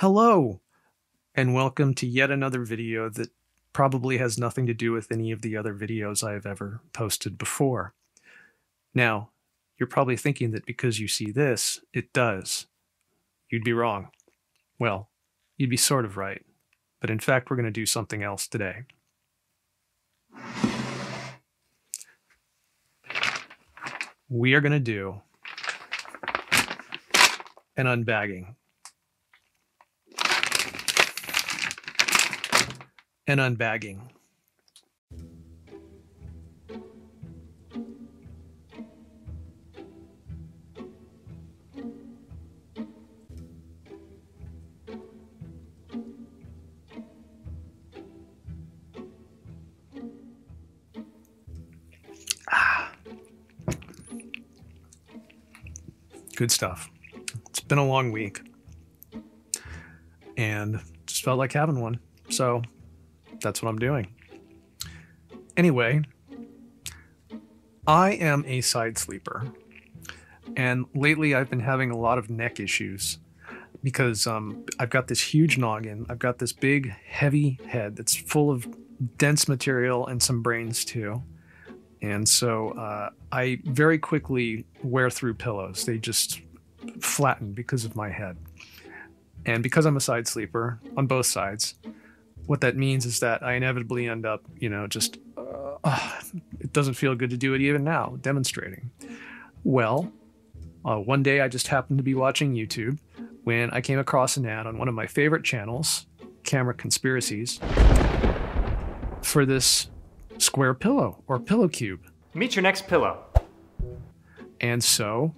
Hello, and welcome to yet another video that probably has nothing to do with any of the other videos I have ever posted before. Now, you're probably thinking that because you see this, it does. You'd be wrong. Well, you'd be sort of right. But in fact, we're going to do something else today. We are going to do an unbagging. An unbagging. Ah. Good stuff. It's been a long week and just felt like having one. So that's what I'm doing. Anyway, I am a side sleeper. And lately I've been having a lot of neck issues because um, I've got this huge noggin. I've got this big, heavy head that's full of dense material and some brains too. And so uh, I very quickly wear through pillows. They just flatten because of my head. And because I'm a side sleeper on both sides, what that means is that I inevitably end up, you know, just, uh, uh, it doesn't feel good to do it even now, demonstrating. Well, uh, one day I just happened to be watching YouTube when I came across an ad on one of my favorite channels, Camera Conspiracies, for this square pillow or pillow cube. Meet your next pillow. And so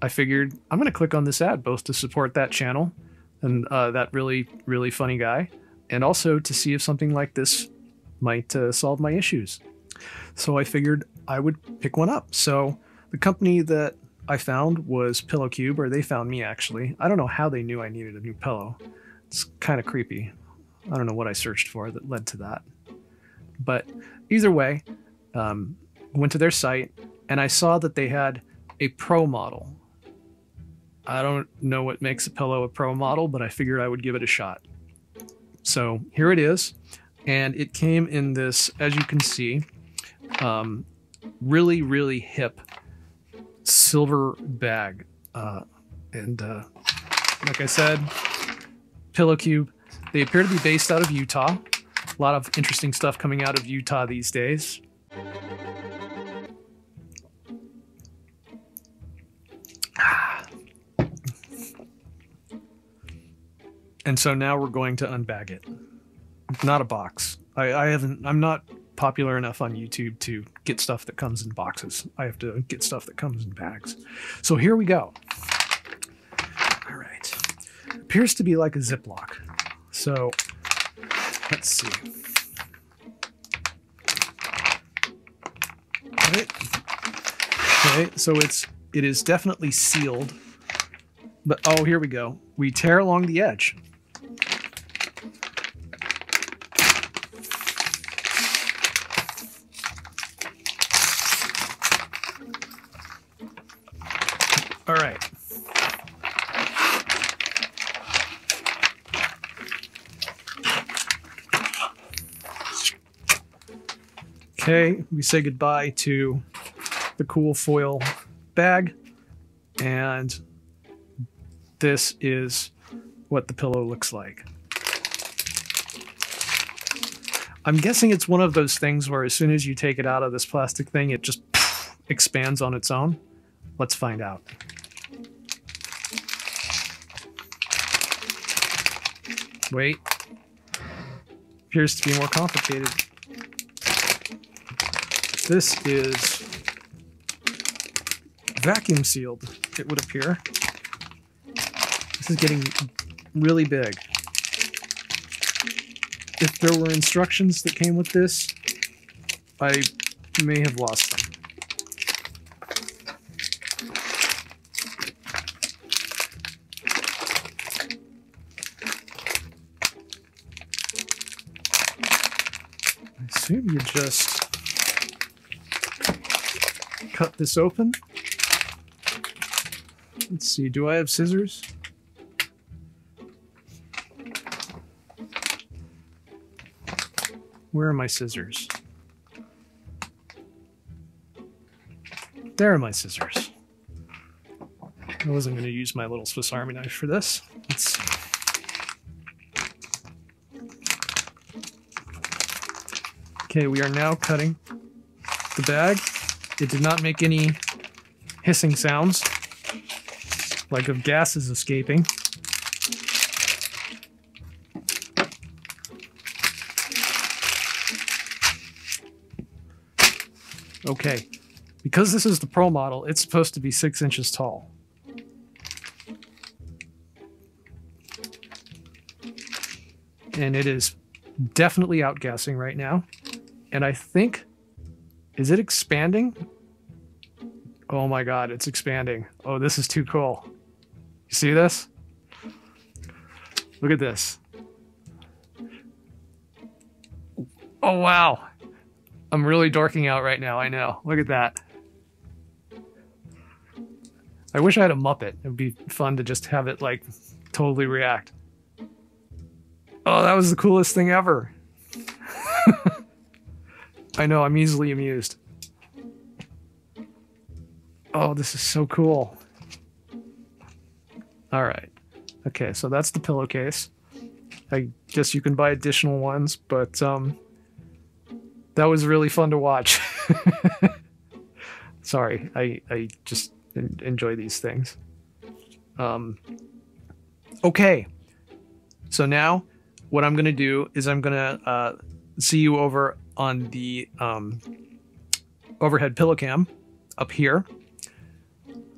I figured I'm going to click on this ad both to support that channel and uh, that really, really funny guy, and also to see if something like this might uh, solve my issues. So I figured I would pick one up. So the company that I found was Pillow Cube, or they found me actually. I don't know how they knew I needed a new pillow. It's kind of creepy. I don't know what I searched for that led to that. But either way, um, went to their site and I saw that they had a pro model. I don't know what makes a pillow a pro model, but I figured I would give it a shot. So here it is. And it came in this, as you can see, um, really, really hip silver bag. Uh, and uh, like I said, Pillow Cube. They appear to be based out of Utah. A lot of interesting stuff coming out of Utah these days. And so now we're going to unbag it. Not a box. I, I haven't. I'm not popular enough on YouTube to get stuff that comes in boxes. I have to get stuff that comes in bags. So here we go. All right. Appears to be like a Ziploc. So let's see. Okay. Okay, so it's it is definitely sealed. But oh, here we go. We tear along the edge. All right. Okay, we say goodbye to the cool foil bag, and this is what the pillow looks like. I'm guessing it's one of those things where as soon as you take it out of this plastic thing, it just expands on its own. Let's find out. Wait. Appears to be more complicated. This is vacuum sealed, it would appear. This is getting really big. If there were instructions that came with this, I may have lost them. I assume you just cut this open. Let's see, do I have scissors? Where are my scissors? There are my scissors. I wasn't going to use my little Swiss Army knife for this. Let's see. Okay, we are now cutting the bag. It did not make any hissing sounds, like of gases escaping. Okay, because this is the Pro model, it's supposed to be six inches tall. And it is definitely outgassing right now. And I think, is it expanding? Oh my god, it's expanding. Oh, this is too cool. You see this? Look at this. Oh wow. I'm really dorking out right now, I know. Look at that. I wish I had a Muppet. It would be fun to just have it like totally react. Oh, that was the coolest thing ever. I know, I'm easily amused. Oh, this is so cool. All right. Okay, so that's the pillowcase. I guess you can buy additional ones, but um, that was really fun to watch. Sorry, I, I just enjoy these things. Um, okay, so now what I'm going to do is I'm going to uh, see you over on the um, overhead pillow cam up here.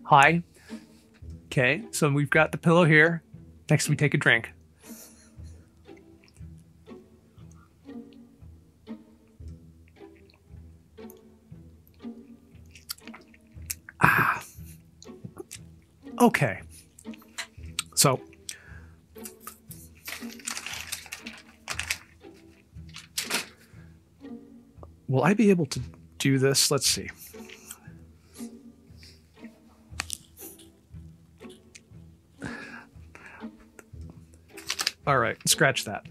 Hi. Okay, so we've got the pillow here. Next, we take a drink. Ah. Okay. So, will I be able to do this? Let's see. All right, scratch that.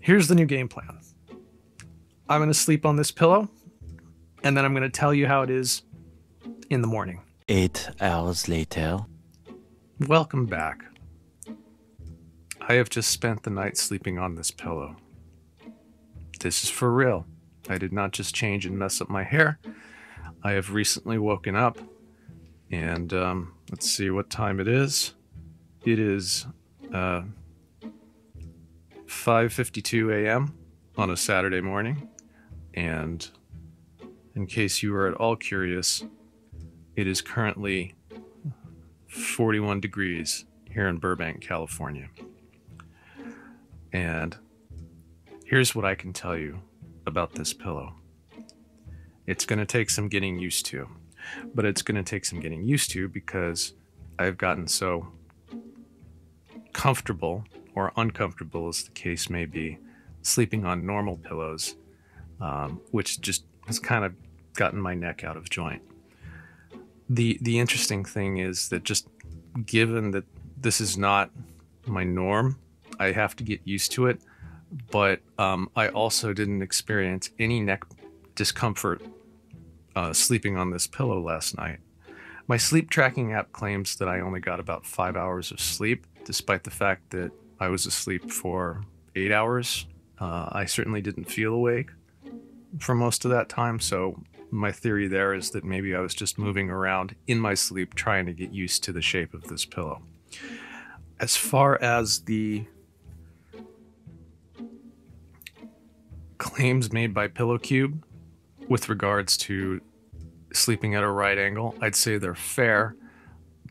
Here's the new game plan. I'm going to sleep on this pillow, and then I'm going to tell you how it is in the morning. Eight hours later. Welcome back. I have just spent the night sleeping on this pillow. This is for real. I did not just change and mess up my hair. I have recently woken up, and um, let's see what time it is. It is uh, 5:52 a.m. on a Saturday morning, and in case you are at all curious, it is currently 41 degrees here in Burbank, California. And here's what I can tell you about this pillow. It's going to take some getting used to, but it's going to take some getting used to because I've gotten so comfortable or uncomfortable, as the case may be, sleeping on normal pillows, um, which just has kind of gotten my neck out of joint. The the interesting thing is that just given that this is not my norm, I have to get used to it. But um, I also didn't experience any neck discomfort uh, sleeping on this pillow last night. My sleep tracking app claims that I only got about five hours of sleep, despite the fact that I was asleep for eight hours. Uh, I certainly didn't feel awake for most of that time, so my theory there is that maybe I was just moving around in my sleep trying to get used to the shape of this pillow. As far as the claims made by PillowCube with regards to sleeping at a right angle, I'd say they're fair.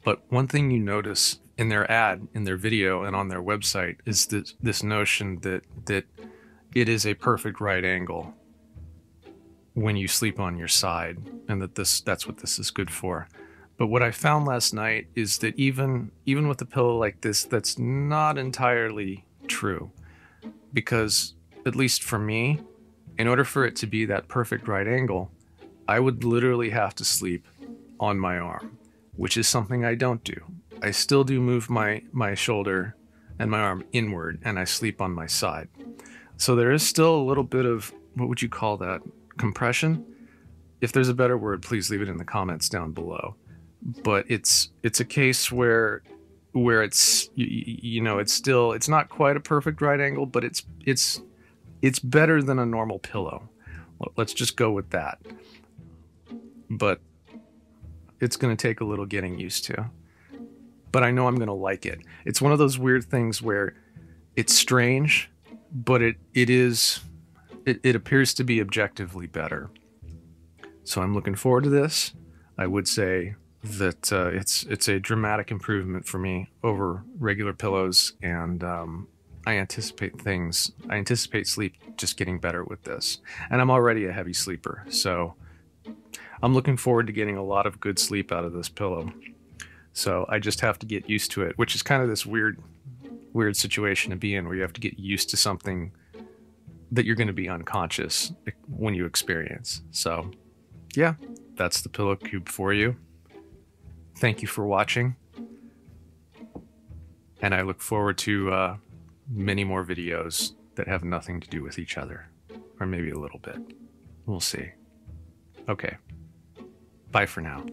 But one thing you notice in their ad, in their video, and on their website is this, this notion that that it is a perfect right angle when you sleep on your side, and that this that's what this is good for. But what I found last night is that even even with a pillow like this, that's not entirely true, because at least for me, in order for it to be that perfect right angle, I would literally have to sleep on my arm, which is something I don't do. I still do move my, my shoulder and my arm inward and I sleep on my side. So there is still a little bit of what would you call that? Compression? If there's a better word, please leave it in the comments down below. But it's it's a case where where it's you, you know it's still it's not quite a perfect right angle, but it's it's it's better than a normal pillow. Let's just go with that. But it's going to take a little getting used to. But I know I'm going to like it. It's one of those weird things where it's strange, but it it is it, it appears to be objectively better. So I'm looking forward to this. I would say that uh, it's it's a dramatic improvement for me over regular pillows, and um, I anticipate things. I anticipate sleep just getting better with this, and I'm already a heavy sleeper, so I'm looking forward to getting a lot of good sleep out of this pillow. So I just have to get used to it, which is kind of this weird, weird situation to be in, where you have to get used to something that you're going to be unconscious when you experience. So, yeah, that's the pillow cube for you. Thank you for watching. And I look forward to uh, many more videos that have nothing to do with each other. Or maybe a little bit. We'll see. Okay. Bye for now.